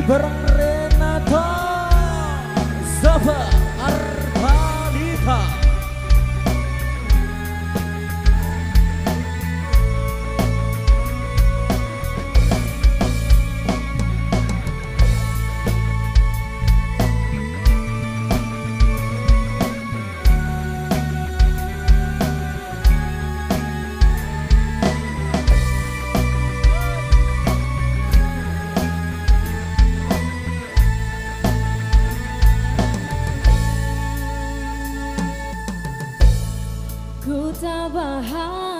bareng Renato Zafa ku tak bahagia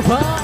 Alpha.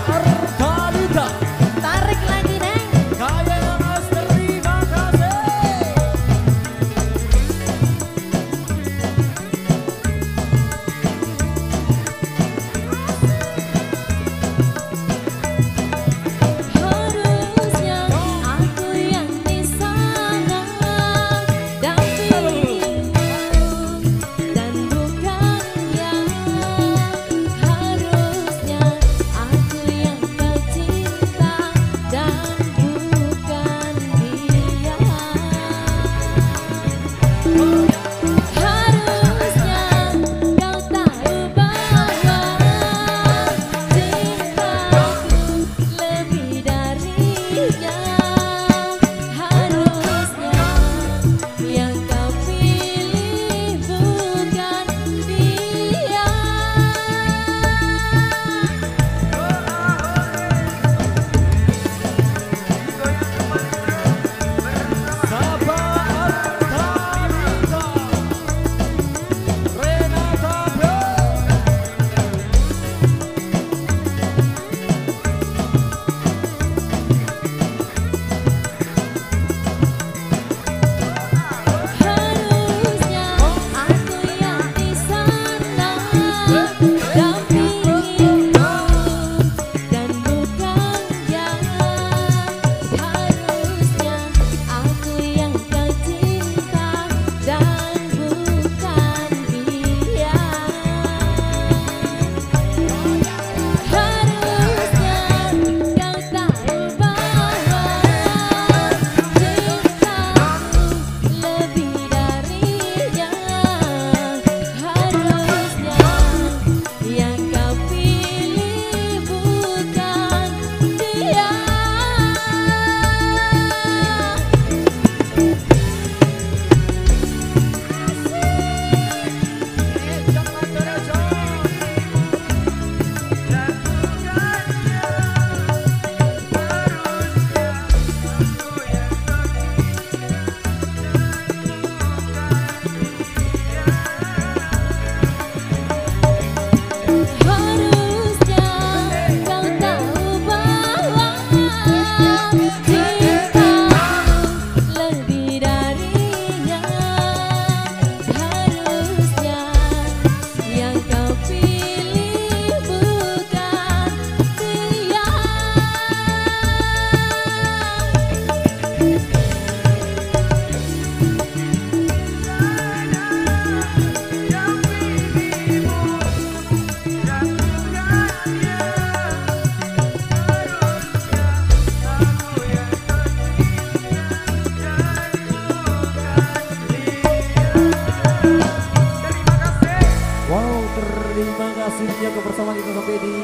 Terima kasihnya kebersamaan kita sampai di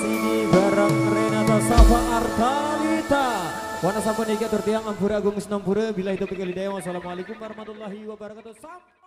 sini bareng Renata Safa Artalita. Wana sampai nikah tertiang Ampura Agung Sinampura. Bila itu pikir Wassalamualaikum warahmatullahi wabarakatuh. Sampai